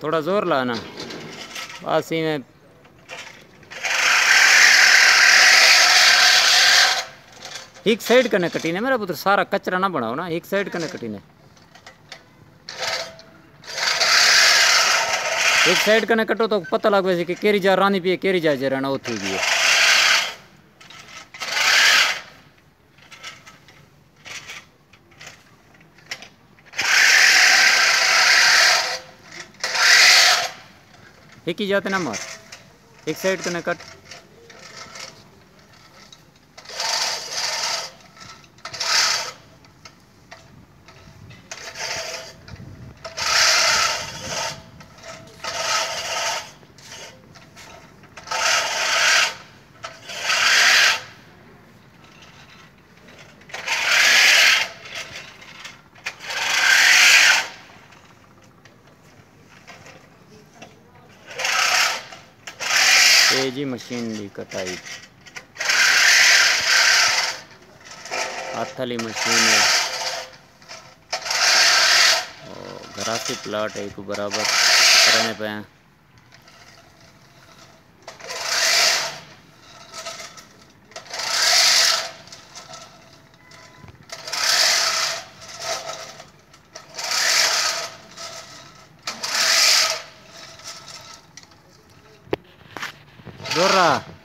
تھوڑا زور لانا بس ہی میں ایک سائڈ کرنے کٹی نے میرا پتر سارا کچرا نہ بناؤ نا، ایک سائڈ کرنے کٹی نے ایک سائڈ کرنے کٹو تو پتہ لگ ویسے کہ کیری جا رانی پی ہے کیری جا جا رہنا اتھی بھی ہے۔ ایک ہی جاتے نا مار۔ ایک سائڈ کرنے کٹ۔ یہ جی مشین دی کٹائی۔ ہاتھ والی مشین۔ ہے گھراسی پلاٹ ہے، ایک برابر کرنے پہ ہیں۔ Zorra.